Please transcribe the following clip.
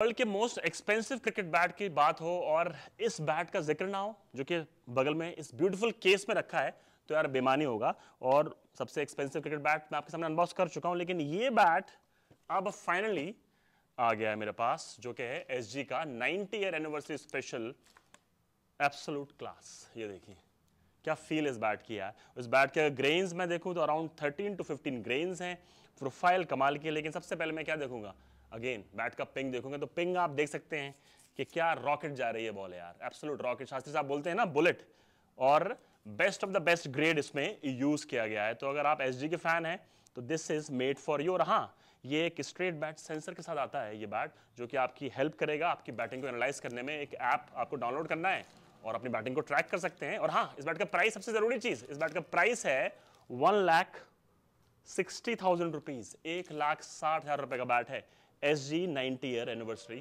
World के most expensive cricket bat की बात हो और इस बैट का ज़िक्र ना हो, जो कि बगल में इस ब्यूटीफुल केस में रखा है तो यार बेमानी होगा। और सबसे एक्सपेंसिव क्रिकेट बैट मैं आपके सामने अनबॉक्स कर चुका हूँ, लेकिन ये बैट अब फाइनली आ गया है मेरे पास, जो कि है एसजी का 90 year anniversary special absolute class ये देखिए, क्या फील इस बैट की है इस बैट के ग्रेन्स मैं देखूँ तो अराउंड 13 टू 15 ग्रेन्स हैं प्रोफ़ाइल कमाल की लेकिन सबसे पहले मैं क्या देखूँगा? अगेन बैट का पिंग देखोगे तो पिंग आप देख सकते हैं कि क्या रॉकेट जा रही है बॉल यार। एब्सोलूट रॉकेट शास्त्री साहब बोलते हैं ना बुलेट और best of the best grade इसमें यूज़ किया गया है। तो अगर आप एस के फ़ैन हैं तो this is made for you और हाँ ये एक स्ट्रेट बैट सेंसर के साथ आता है ये बैट जो कि आपकी हेल्प करेगा, आपकी बैटिंग को एनालाइज करने में। एक ऐप आपको डाउनलोड करना है और अपनी बैटिंग को ट्रैक कर सकते हैं। और हाँ इस बैट का प्राइस सबसे ज़रूरी चीज़, इस बैट का प्राइस है one lakh sixty thousand rupees, एक लाख साठ हज़ार रुपए का बैट है। S G ninety year anniversary